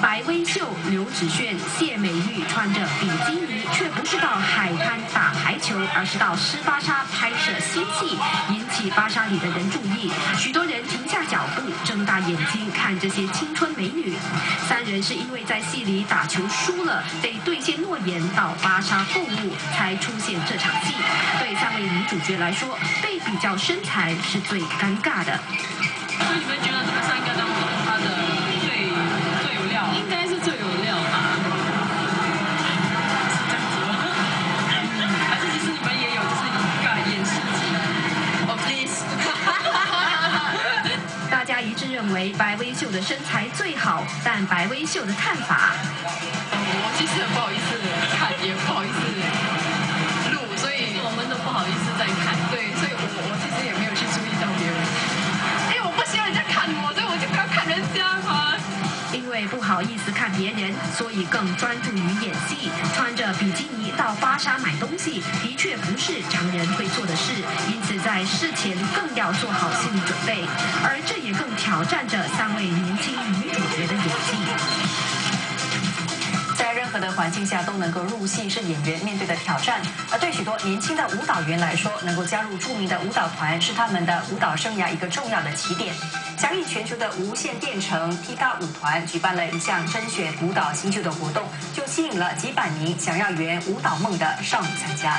白薇秀、刘子炫谢美玉穿着比基尼，却不是到海滩打排球，而是到湿巴沙拍摄新戏，引起巴沙里的人注意。许多人停下脚步，睁大眼睛看这些青春美女。三人是因为在戏里打球输了，得兑现诺言到巴沙购物，才出现这场戏。对三位女主角来说，被比较身材是最尴尬的。认为白薇秀的身材最好，但白薇秀的看法。我其实很不好意思看，也不好意思录，所以我们都不好意思再看。对，所以我我其实也没有去注意到别人。因为我不希望人家看我，所以我就不要看人家嘛。因为不好意思看别人，所以更专注于演戏。穿着比基尼到巴莎买东西，的确不是常人会做的事，因此在事前更要做好心理准备。而更挑战着三位年轻女主角的演技。在任何的环境下都能够入戏，是演员面对的挑战。而对许多年轻的舞蹈员来说，能够加入著名的舞蹈团，是他们的舞蹈生涯一个重要的起点。响应全球的无线电城 T 大舞团举办了一项甄选舞蹈新秀的活动，就吸引了几百名想要圆舞蹈梦的少女参加。